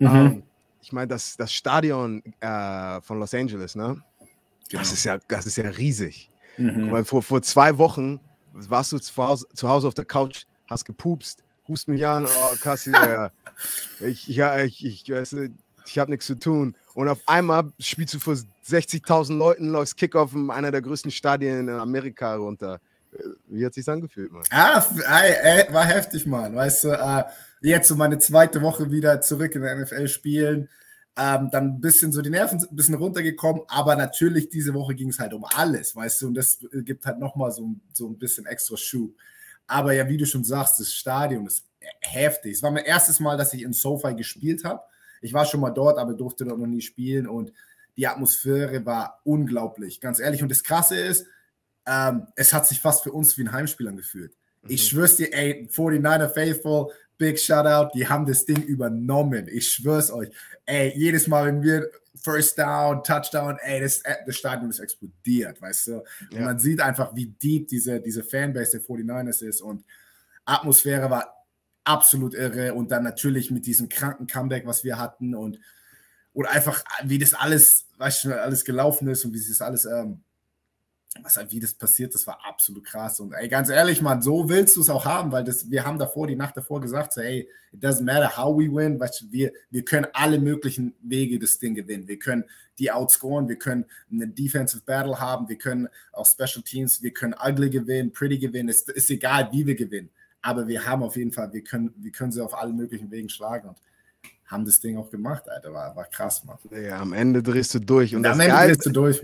Mhm. Um, ähm, ich meine, das, das Stadion äh, von Los Angeles, ne? Genau. Das, ist ja, das ist ja riesig. Mhm. Weil vor, vor zwei Wochen warst du zu Hause, zu Hause auf der Couch, hast gepupst, hust mich an, oh, Kassi, ja, ich, ja, ich, ich, ich, ich habe nichts zu tun. Und auf einmal spielst du vor 60.000 Leuten, läufst Kickoff in einer der größten Stadien in Amerika runter. Äh, wie hat sich angefühlt, Mann? Ah, ey, war heftig, Mann. Weißt du, äh, jetzt so meine zweite Woche wieder zurück in der NFL spielen. Ähm, dann ein bisschen so die Nerven ein bisschen runtergekommen, aber natürlich diese Woche ging es halt um alles, weißt du, und das gibt halt nochmal so, so ein bisschen extra Schuh. Aber ja, wie du schon sagst, das Stadion ist heftig. Es war mein erstes Mal, dass ich in SoFi gespielt habe. Ich war schon mal dort, aber durfte dort noch nie spielen und die Atmosphäre war unglaublich, ganz ehrlich. Und das Krasse ist, ähm, es hat sich fast für uns wie ein Heimspiel angefühlt. Mhm. Ich schwör's dir, ey, 49er Faithful, big Shoutout, die haben das Ding übernommen. Ich schwör's euch. Ey, jedes Mal, wenn wir First Down, Touchdown, ey, das, äh, das Stadion ist explodiert, weißt du? Ja. man sieht einfach, wie deep diese, diese Fanbase der 49ers ist und Atmosphäre war absolut irre und dann natürlich mit diesem kranken Comeback, was wir hatten und oder einfach, wie das alles, weißt du, alles gelaufen ist und wie sich das alles ähm, was halt, wie das passiert, das war absolut krass. Und ey, ganz ehrlich, man, so willst du es auch haben, weil das, wir haben davor, die Nacht davor gesagt, so, hey, it doesn't matter how we win, weißt du, wir, wir können alle möglichen Wege das Ding gewinnen. Wir können die outscoren, wir können eine Defensive Battle haben, wir können auch Special Teams, wir können ugly gewinnen, pretty gewinnen, es ist egal, wie wir gewinnen. Aber wir haben auf jeden Fall, wir können, wir können sie auf allen möglichen Wegen schlagen und haben das Ding auch gemacht, Alter. War, war krass, Mann. Ja, am Ende drehst du durch. Und, und am Ende drehst du durch.